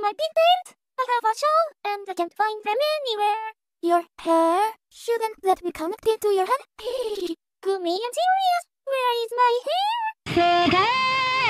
my pink seen? I have a show, and I can't find them anywhere. Your hair? Shouldn't that be connected to your head? Gumi, I'm serious.